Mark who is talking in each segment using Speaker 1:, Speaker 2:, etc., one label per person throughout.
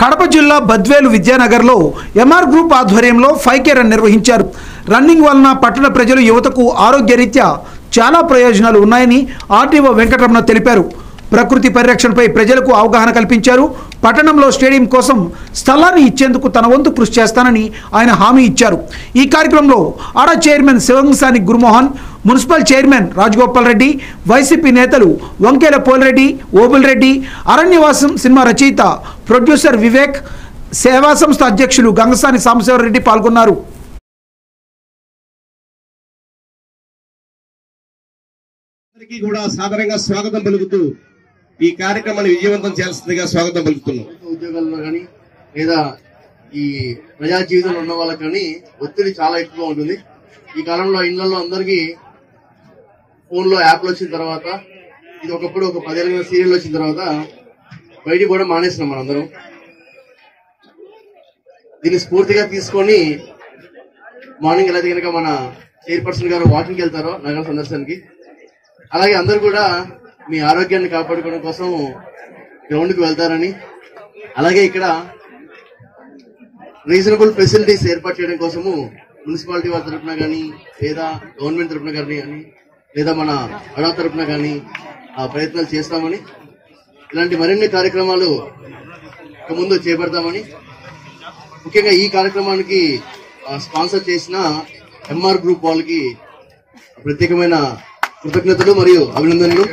Speaker 1: కడప జిల్లా బద్వేలు విద్యానగర్లో MR group ఆధ్వర్యంలో ఫైవ్ కే రన్ నిర్వహించారు. రన్నింగ్ వలన పట్టణ ప్రజలు యువతకు ఆరోగ్యరీత్యా చాలా ప్రయోజనాలు ఉన్నాయని ఆర్టీఓ వెంకటరమణ తెలిపారు. ప్రకృతి పరిరక్షణపై ప్రజలకు అవగాహన కల్పించారు. పట్టణంలో స్టేడియం కోసం స్థలాన్ని ఇచ్చేందుకు తన వంతు కృషి చేస్తానని ఆయన హామీ ఇచ్చారు. ఈ కార్యక్రమంలో ఆడ chairman Sivamsani Gurumohan municipal chairman Rajagopal Reddy YCP నేతలు వంకేల పోలిరెడ్డి ఓబుల్ రెడ్డి అరణ్యవాసం సినిమా రచయిత ప్రొడ్యూసర్ వివేక్ సేవా సంస్థ అధ్యక్షులు గంగసాని సాంబశివరెడ్డి పాల్గొన్నారు.
Speaker 2: అందరికీ కూడా సాధారణంగా స్వాగతం పలుకుతూ ఈ కార్యక్రమాన్ని విజయవంతం చేయాల్సిందిగా స్వాగతం పలుకుతున్నాం.
Speaker 3: ఉద్యోగాల్లో కానీ లేదా ఈ ప్రజా జీవితంలో ఉన్న వాళ్ళకి కానీ ఒత్తిడి చాలా ఎక్కువగా ఉంటుంది. ఈ కాలంలో ఇళ్ళలో అందరికీ ఫోన్లో యాప్లు వచ్చిన తర్వాత ఇది ఒకప్పుడు ఒక పదిహేను సీరియల్ వచ్చిన తర్వాత బయటికి కూడా మానేసినాం మనందరం దీన్ని స్ఫూర్తిగా తీసుకొని మార్నింగ్ ఎలా కనుక మన చైర్పర్సన్ గారు వాకింగ్కి వెళ్తారో నగర సందర్శనకి అలాగే అందరూ కూడా మీ ఆరోగ్యాన్ని కాపాడుకోవడం కోసం గ్రౌండ్కి వెళ్తారని అలాగే ఇక్కడ రీజనబుల్ ఫెసిలిటీస్ ఏర్పాటు చేయడం కోసము మున్సిపాలిటీ వారి తరఫున కానీ లేదా గవర్నమెంట్ తరఫున కానీ లేదా మన అడా తరఫున కానీ ఆ ప్రయత్నాలు చేస్తామని ఇలాంటి మరిన్ని కార్యక్రమాలు ముందు చేపడతామని ముఖ్యంగా ఈ కార్యక్రమానికి స్పాన్సర్ చేసిన ఎంఆర్ గ్రూప్ వాళ్ళకి ప్రత్యేకమైన కృతజ్ఞతలు మరియు అభినందనలు.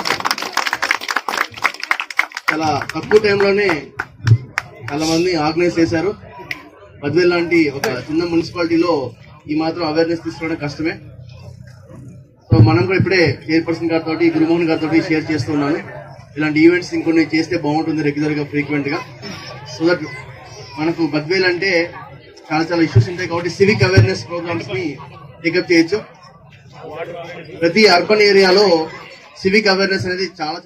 Speaker 3: చాలా తక్కువ టైంలోనే చాలా మంది ఆర్గనైజ్ చేశారు. పదివేలు లాంటి ఒక చిన్న మున్సిపాలిటీలో ఈ మాత్రం అవేర్నెస్ తీసుకోవడం కష్టమే. సో మనం కూడా ఇప్పుడే చైర్పర్సన్ గారితో గురుమోహన్ గారితో షేర్ చేస్తున్నాను ఇలాంటి ఈవెంట్స్ ఇంకొన్ని చేస్తే బాగుంటుంది రెగ్యులర్గా ఫ్రీక్వెంట్గా. సో దట్ మనకు బద్వేల్ అంటే చాలా చాలా ఇష్యూస్ ఉంటాయి కాబట్టి సివిక్ అవేర్నెస్ ప్రోగ్రామ్స్ని టేకప్ చేయొచ్చు. ప్రతి అర్బన్ ఏరియాలో సివిక్ అవేర్నెస్ అనేది చాలా